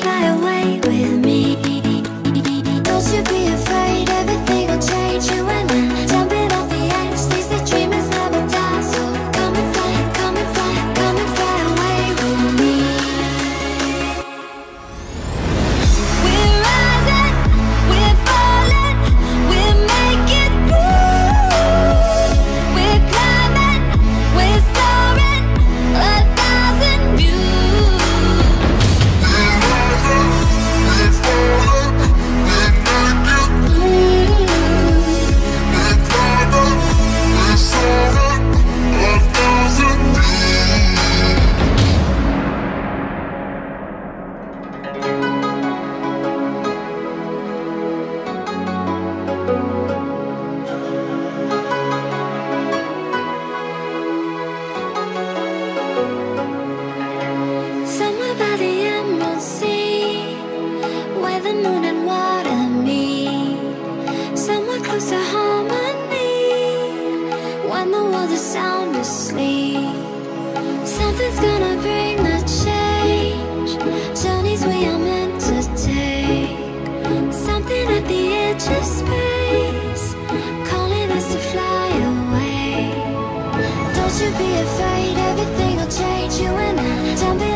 fly away with me. Moon and water meet somewhere close harmony when the world is sound asleep. Something's gonna bring the change. Journeys we are meant to take. Something at the edge of space, calling us to fly away. Don't you be afraid, everything will change. You and I,